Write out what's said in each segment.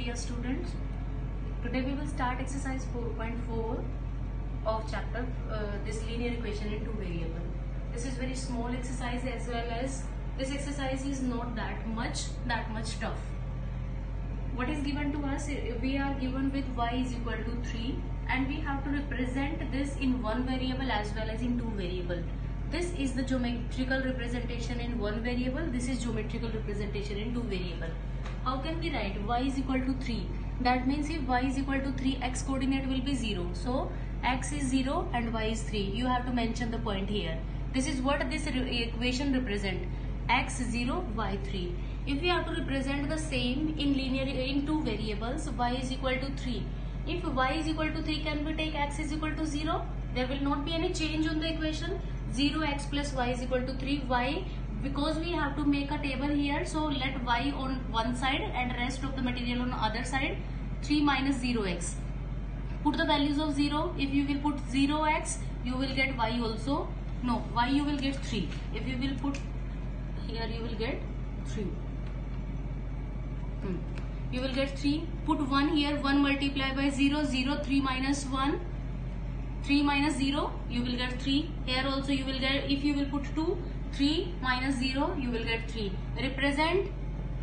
dear students. Today we will start exercise 4.4 of chapter uh, this linear equation in two variable. This is very small exercise as well as this exercise is not that much that much tough. What is given to us? We are given with y is equal to 3 and we have to represent this in one variable as well as in two variable. This is the geometrical representation in one variable. This is geometrical representation in two variable. How can we write y is equal to 3? That means if y is equal to 3, x coordinate will be 0. So x is 0 and y is 3. You have to mention the point here. This is what this equation represent. x 0, y 3. If we have to represent the same in linear in two variables, y is equal to 3. If y is equal to 3, can we take x is equal to 0? There will not be any change on the equation. 0x plus y is equal to 3. y because we have to make a table here so let y on one side and rest of the material on the other side 3 minus 0x put the values of 0 if you will put 0x you will get y also. No y you will get 3 if you will put here you will get 3 hmm. you will get 3 put 1 here 1 multiply by 0 0 3 minus 1 3 minus 0 you will get 3 here also you will get if you will put 2 3 minus 0 you will get 3 represent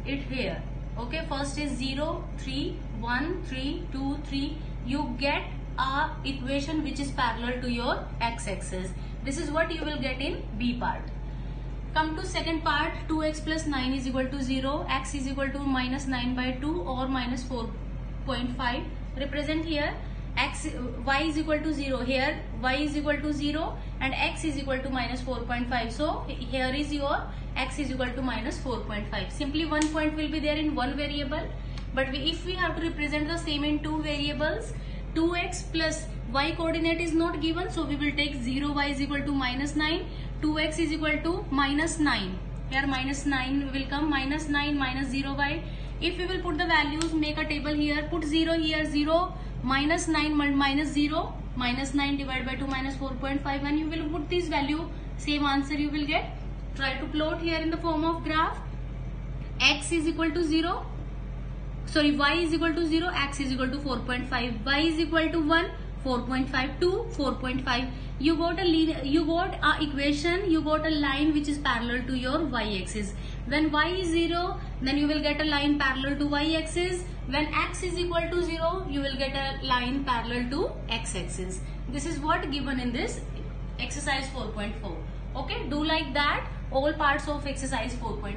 it here. Okay first is 0 3 1 3 2 3 you get a equation which is parallel to your x-axis. This is what you will get in b part. Come to second part 2x plus 9 is equal to 0 x is equal to minus 9 by 2 or minus 4.5 represent here x y is equal to 0 here y is equal to 0 and x is equal to minus 4.5 so here is your x is equal to minus 4.5 simply one point will be there in one variable. But we, if we have to represent the same in two variables 2x plus y coordinate is not given. So we will take 0 y is equal to minus 9 2x is equal to minus 9 here minus 9 will come. Minus 9 minus 0 y. If we will put the values make a table here. Put 0 here 0 minus 9 minus 0 minus 9 divided by 2 minus 4.5 and you will put this value same answer you will get. Try to plot here in the form of graph. X is equal to 0 sorry y is equal to 0 x is equal to 4.5 y is equal to 1 4.5 to 4.5 you got a linear, you got a equation you got a line which is parallel to your y axis when y is 0 then you will get a line parallel to y axis when x is equal to 0, you will get a line parallel to x axis. This is what given in this exercise 4.4. Okay, do like that all parts of exercise 4.4.